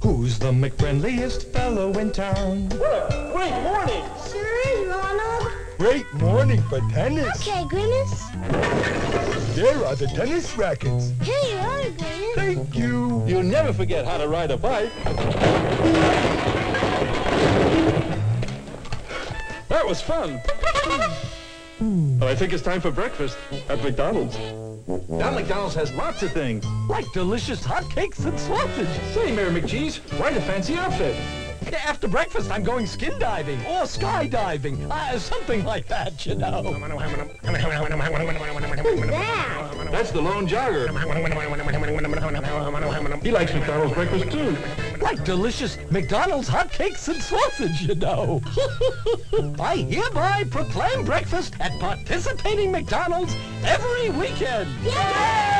Who's the McFriendliest fellow in town? What a Great morning! Sure is, Ronald. Great morning for tennis. Okay, Grimace. There are the tennis rackets. Here you are, Grimace. Thank you. You'll never forget how to ride a bike. That was fun. But I think it's time for breakfast at McDonald's. Now McDonald's has lots of things, like delicious hotcakes and sausage. Say, Mayor McCheese, quite a fancy outfit. After breakfast, I'm going skin diving or skydiving, uh, something like that, you know. Who's that? That's the lone jogger. He likes McDonald's breakfast too. Like delicious McDonald's hotcakes and sausage, you know. I hereby proclaim breakfast at participating McDonald's every weekend. Yay!